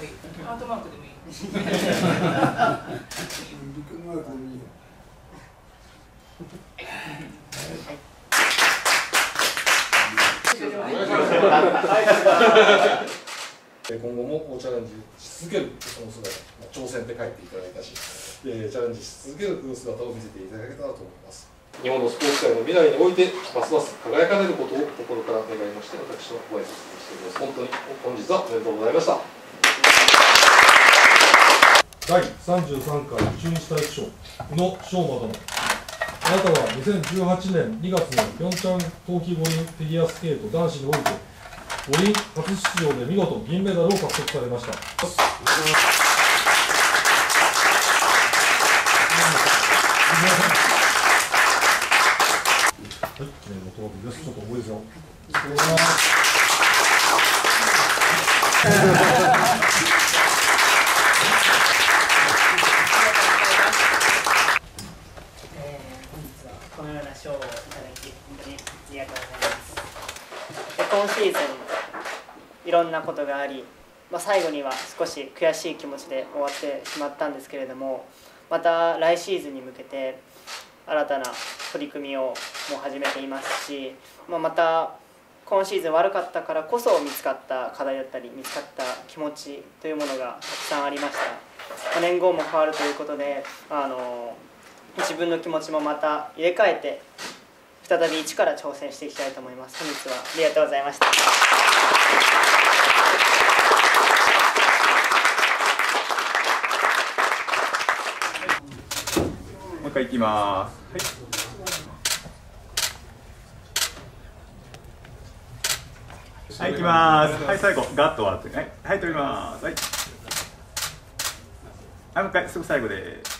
もいいハートマークでもいい今後もチャレンジし続けるその姿、挑戦って書いていただいたし、チャレンジし続ける姿を見せていただけたらと思います。日本のスポーツ界の未来において、ますます輝かれることを心から願いまして、私のご挨拶にしております。本当に本日はおめでとうございました。第33回中日体育賞宇野昌磨殿あなたは2018年2月のピョンチャン冬季五輪フィギュアスケート男子において五輪初出場で見事銀メダルを獲得されました。はい、えー、元々です。ちょっと重いですよ。このような賞をいただき、本当にありがとうございます。今シーズン、いろんなことがあり、まあ、最後には少し悔しい気持ちで終わってしまったんですけれども、また来シーズンに向けて、新たな取り組みをもう始めていますし、まあ、また今シーズン悪かったからこそ見つかった課題だったり見つかった気持ちというものがたくさんありました、ま、年号も変わるということであの自分の気持ちもまた入れ替えて再び一から挑戦していきたいと思います。本日はありがとうございました。う一回いきますはいはい、いきます。はい、最後、ガッと割って。はい、はい、取ります。はい。はい、もう一回、すぐ最後です。